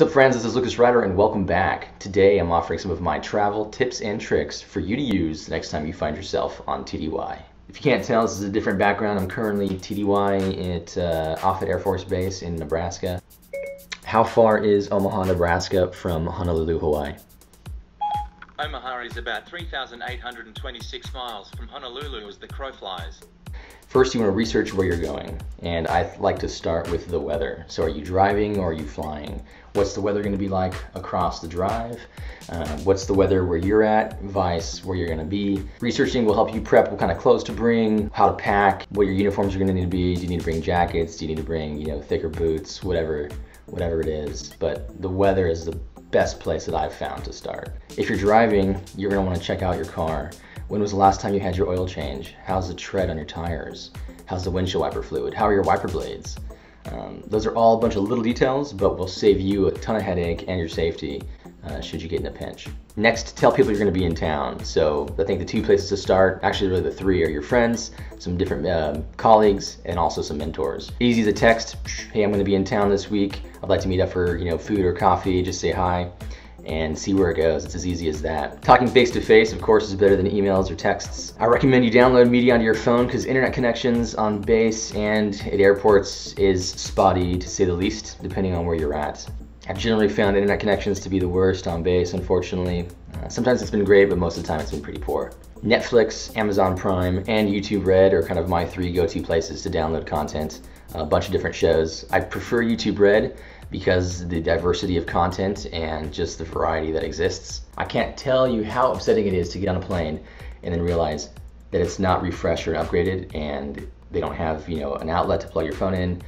What's up friends, this is Lucas Rider and welcome back. Today I'm offering some of my travel tips and tricks for you to use next time you find yourself on TDY. If you can't tell, this is a different background. I'm currently TDY at uh, Offutt Air Force Base in Nebraska. How far is Omaha, Nebraska from Honolulu, Hawaii? Omaha is about 3,826 miles from Honolulu as the crow flies. First, you want to research where you're going, and I like to start with the weather. So, are you driving or are you flying? What's the weather going to be like across the drive? Uh, what's the weather where you're at, vice where you're going to be? Researching will help you prep what kind of clothes to bring, how to pack, what your uniforms are going to need to be. Do you need to bring jackets? Do you need to bring, you know, thicker boots? Whatever, whatever it is. But the weather is the best place that I've found to start. If you're driving, you're going to want to check out your car. When was the last time you had your oil change? How's the tread on your tires? How's the windshield wiper fluid? How are your wiper blades? Um, those are all a bunch of little details, but will save you a ton of headache and your safety uh, should you get in a pinch. Next, tell people you're going to be in town. So I think the two places to start, actually really the three, are your friends, some different uh, colleagues, and also some mentors. Easy to text, hey, I'm going to be in town this week. I'd like to meet up for you know food or coffee. Just say hi and see where it goes. It's as easy as that. Talking face to face, of course, is better than emails or texts. I recommend you download media onto your phone because internet connections on base and at airports is spotty to say the least, depending on where you're at. I've generally found internet connections to be the worst on base, unfortunately. Uh, sometimes it's been great, but most of the time it's been pretty poor. Netflix, Amazon Prime, and YouTube Red are kind of my three go-to places to download content. A bunch of different shows. I prefer YouTube Red because the diversity of content and just the variety that exists. I can't tell you how upsetting it is to get on a plane and then realize that it's not refreshed or upgraded and they don't have you know an outlet to plug your phone in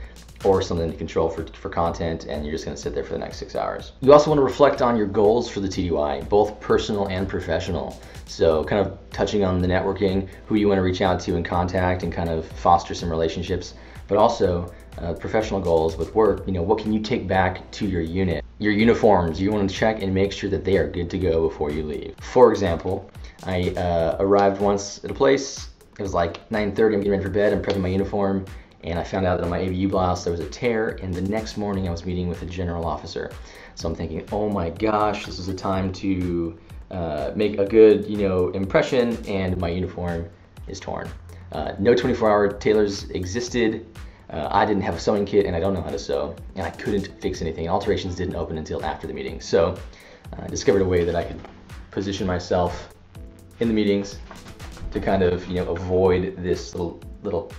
or something to control for, for content and you're just going to sit there for the next six hours. You also want to reflect on your goals for the TDY, both personal and professional. So kind of touching on the networking, who you want to reach out to and contact and kind of foster some relationships, but also uh, professional goals with work, you know, what can you take back to your unit? Your uniforms, you want to check and make sure that they are good to go before you leave. For example, I uh, arrived once at a place, it was like 9.30, I'm getting ready for bed, I'm prepping my uniform, and I found out that on my ABU blouse there was a tear, and the next morning I was meeting with a general officer. So I'm thinking, oh my gosh, this is the time to uh, make a good, you know, impression, and my uniform is torn. Uh, no 24-hour tailors existed. Uh, I didn't have a sewing kit and I don't know how to sew and I couldn't fix anything. Alterations didn't open until after the meeting. So uh, I discovered a way that I could position myself in the meetings to kind of, you know, avoid this little, little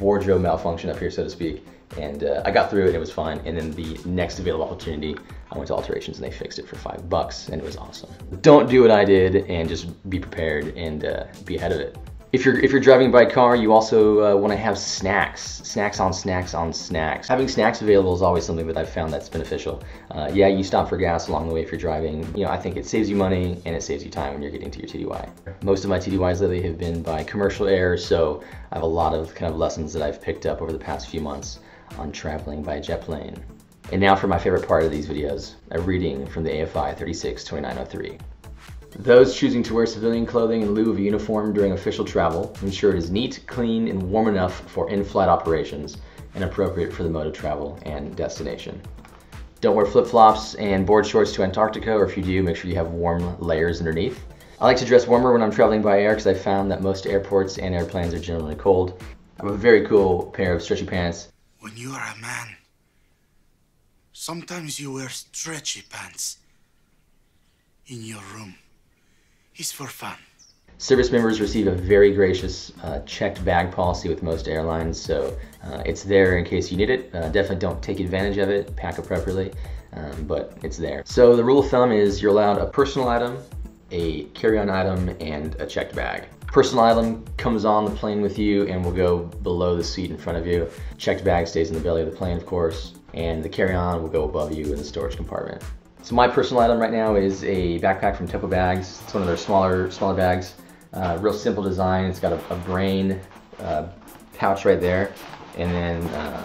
wardrobe malfunction up here, so to speak. And uh, I got through it and it was fine. And then the next available opportunity, I went to alterations and they fixed it for five bucks and it was awesome. Don't do what I did and just be prepared and uh, be ahead of it. If you're, if you're driving by car, you also uh, want to have snacks. Snacks on snacks on snacks. Having snacks available is always something that I've found that's beneficial. Uh, yeah, you stop for gas along the way if you're driving. You know, I think it saves you money and it saves you time when you're getting to your TDY. Most of my TDYs lately have been by commercial air, so I have a lot of kind of lessons that I've picked up over the past few months on traveling by jet plane. And now for my favorite part of these videos, a reading from the AFI 362903. Those choosing to wear civilian clothing in lieu of a uniform during official travel ensure it is neat, clean, and warm enough for in-flight operations and appropriate for the mode of travel and destination. Don't wear flip-flops and board shorts to Antarctica, or if you do, make sure you have warm layers underneath. I like to dress warmer when I'm traveling by air because I found that most airports and airplanes are generally cold. I have a very cool pair of stretchy pants. When you are a man, sometimes you wear stretchy pants in your room is for fun. Service members receive a very gracious uh, checked bag policy with most airlines, so uh, it's there in case you need it. Uh, definitely don't take advantage of it, pack appropriately, um, but it's there. So the rule of thumb is you're allowed a personal item, a carry-on item, and a checked bag. Personal item comes on the plane with you and will go below the seat in front of you. Checked bag stays in the belly of the plane, of course, and the carry-on will go above you in the storage compartment. So my personal item right now is a backpack from Topo Bags. It's one of their smaller, smaller bags. Uh, real simple design. It's got a, a brain uh, pouch right there, and then um,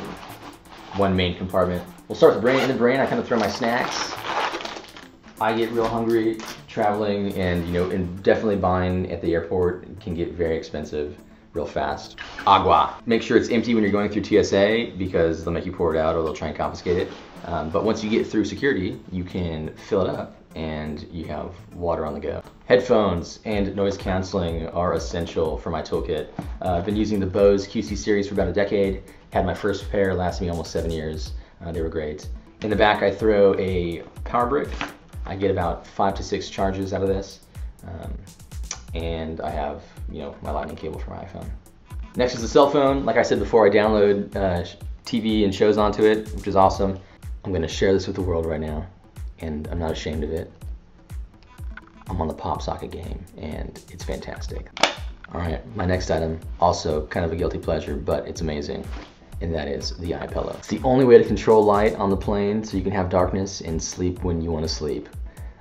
one main compartment. We'll start with the brain. In the brain, I kind of throw my snacks. I get real hungry traveling, and you know, and definitely buying at the airport can get very expensive real fast. Agua. Make sure it's empty when you're going through TSA because they'll make you pour it out or they'll try and confiscate it. Um, but once you get through security, you can fill it up and you have water on the go. Headphones and noise canceling are essential for my toolkit. Uh, I've been using the Bose QC series for about a decade. Had my first pair last me almost seven years. Uh, they were great. In the back, I throw a power brick. I get about five to six charges out of this. Um, and I have, you know, my lightning cable for my iPhone. Next is the cell phone. Like I said before, I download uh, TV and shows onto it, which is awesome. I'm gonna share this with the world right now, and I'm not ashamed of it. I'm on the PopSocket game, and it's fantastic. All right, my next item, also kind of a guilty pleasure, but it's amazing, and that is the eye pillow. It's the only way to control light on the plane so you can have darkness and sleep when you want to sleep.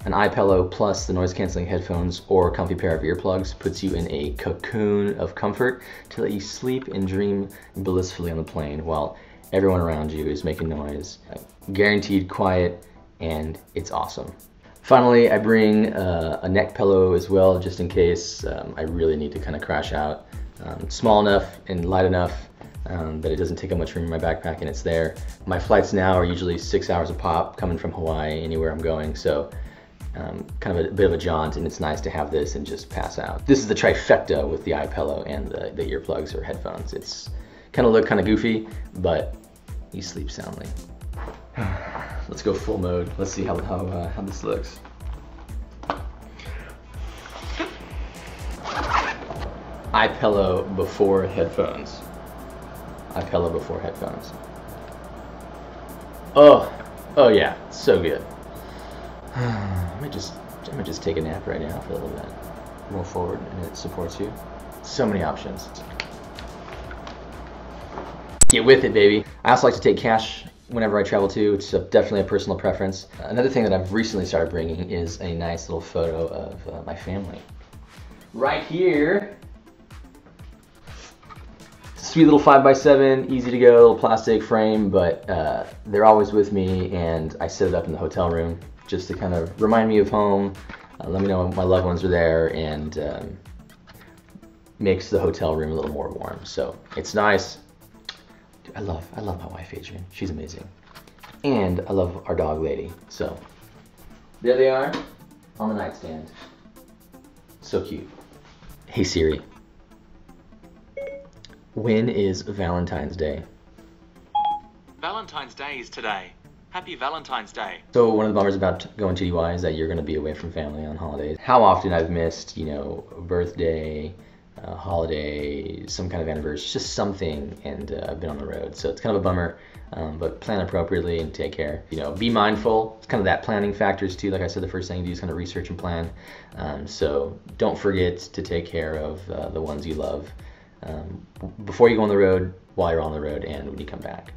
An eye pillow plus the noise canceling headphones or a comfy pair of earplugs puts you in a cocoon of comfort to let you sleep and dream blissfully on the plane while everyone around you is making noise. Guaranteed quiet and it's awesome. Finally, I bring uh, a neck pillow as well, just in case um, I really need to kind of crash out. Um, small enough and light enough um, that it doesn't take up much room in my backpack and it's there. My flights now are usually six hours a pop coming from Hawaii, anywhere I'm going, so um, kind of a, bit of a jaunt and it's nice to have this and just pass out. This is the trifecta with the eye pillow and the, the earplugs or headphones. It's kind of look kind of goofy, but you sleep soundly. Let's go full mode. Let's see how, how, uh, how this looks. eye pillow before headphones. eye pillow before headphones. Oh, oh yeah, so good. I might just, I might just take a nap right now for a little bit. Roll forward and it supports you. So many options. Get with it, baby. I also like to take cash whenever I travel too. It's a, definitely a personal preference. Another thing that I've recently started bringing is a nice little photo of uh, my family. Right here. Sweet little 5x7, easy to go, little plastic frame, but uh, they're always with me and I set it up in the hotel room just to kind of remind me of home, uh, let me know my loved ones are there, and um, makes the hotel room a little more warm. So it's nice. I love I love my wife Adrian. She's amazing, and I love our dog Lady. So there they are on the nightstand. So cute. Hey Siri. When is Valentine's Day? Valentine's Day is today. Happy Valentine's Day. So one of the bummers about going TDY is that you're going to be away from family on holidays. How often I've missed, you know, birthday, uh, holiday, some kind of anniversary, just something, and uh, I've been on the road. So it's kind of a bummer, um, but plan appropriately and take care. You know, be mindful. It's kind of that planning factors too. Like I said, the first thing you do is kind of research and plan. Um, so don't forget to take care of uh, the ones you love um, before you go on the road, while you're on the road, and when you come back.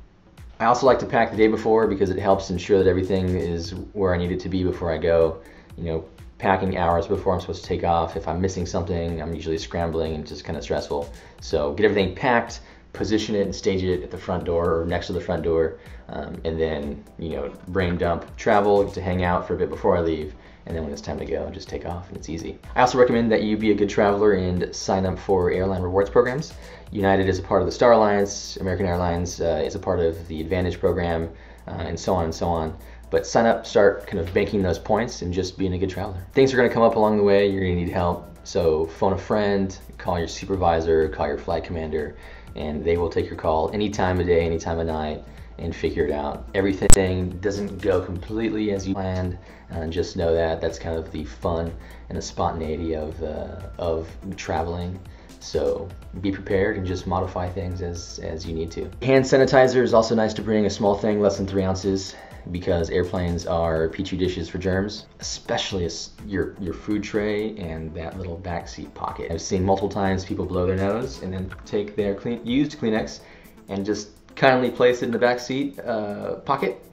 I also like to pack the day before because it helps ensure that everything is where I need it to be before I go. You know, packing hours before I'm supposed to take off. If I'm missing something, I'm usually scrambling and just kind of stressful. So get everything packed, position it and stage it at the front door or next to the front door, um, and then you know brain dump, travel to hang out for a bit before I leave, and then when it's time to go, just take off and it's easy. I also recommend that you be a good traveler and sign up for airline rewards programs. United is a part of the Star Alliance, American Airlines uh, is a part of the AAdvantage program, uh, and so on and so on. But sign up, start kind of banking those points, and just being a good traveler. Things are going to come up along the way. You're going to need help. So phone a friend, call your supervisor, call your flight commander, and they will take your call any time of day, any time of night, and figure it out. Everything doesn't go completely as you planned, and just know that that's kind of the fun and the spontaneity of uh, of traveling. So be prepared and just modify things as, as you need to. Hand sanitizer is also nice to bring, a small thing, less than three ounces, because airplanes are petri dishes for germs, especially your, your food tray and that little backseat pocket. I've seen multiple times people blow their nose and then take their clean, used Kleenex and just kindly place it in the backseat uh, pocket.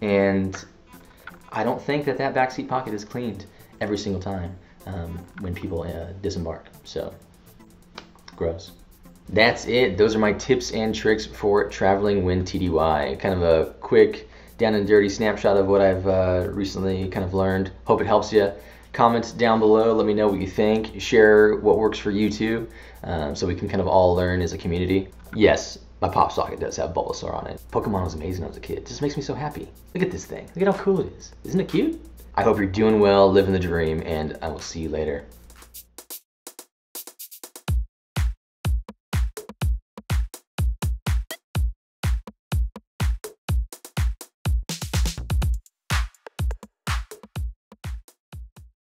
And I don't think that that backseat pocket is cleaned every single time um, when people uh, disembark. So gross. That's it. Those are my tips and tricks for traveling when TDY. Kind of a quick down and dirty snapshot of what I've uh, recently kind of learned. Hope it helps you. Comment down below. Let me know what you think. Share what works for you too, um, so we can kind of all learn as a community. Yes, My pop socket does have Bulbasaur on it. Pokemon was amazing when I was a kid. It just makes me so happy. Look at this thing. Look at how cool it is. Isn't it cute? I hope you're doing well, living the dream, and I will see you later.